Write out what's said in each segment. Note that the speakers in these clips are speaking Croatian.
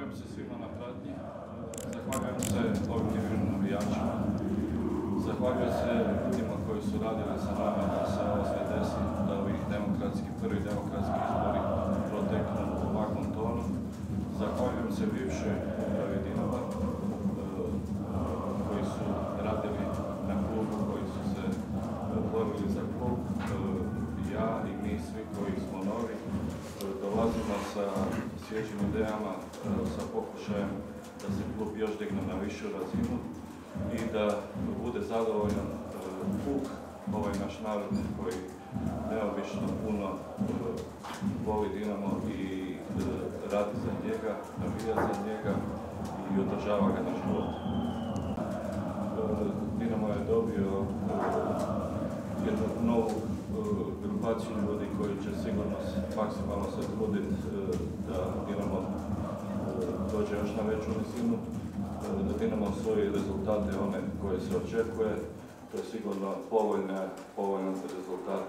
Zahvaljujem se svima na pratnji, zahvaljujem se objektivnim navijačima, zahvaljujem se ljudima koji su radili sa nama da se ovo sve desi, da ovih demokratski, prvi demokratski izbori proteknu u ovakvom tonu. Zahvaljujem se bivšoj upravi Dinama, e, koji su radili na klubu, koji su se borili za klub. E, Ja i mi svi koji smo novi e, dolazimo sa svježim idejama, e, sa pokušajem da se klub još digne na višu razinu i da bude zadovoljan e, puk, ovaj naš narod koji neobično puno e, voli Dinamo i radi za njega, navija za njega i održava ga na životu. Dinamo je dobio grupaciju ljudi koji će sigurno maksimalno se truditi e, da Dinamo e, dođe još na veću razinu, e, da Dinamo svoje rezultate one koje se očekuje. To je sigurno povoljna, povoljan rezultat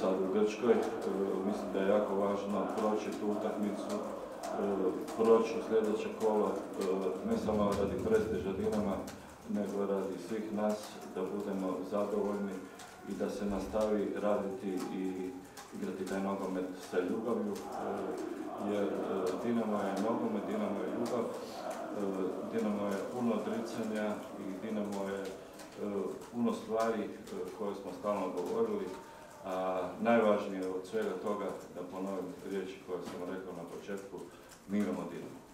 sad u Grčkoj. Mislim da je jako važno proći tu utakmicu, proći u sljedeće kolo, ne samo radi prestiža Dinama, nego radi svih nas da budemo zadovoljni i da se nastavi raditi i igrati taj nogomet sa ljubavlju, e, jer e, Dinamo je nogomet, Dinamo je ljubav, e, Dinamo je puno odricanja i Dinamo je puno stvari koje smo stalno govorili, a najvažnije od svega toga, da ponovim riječi koje sam rekao na početku, mi imamo Dinamo.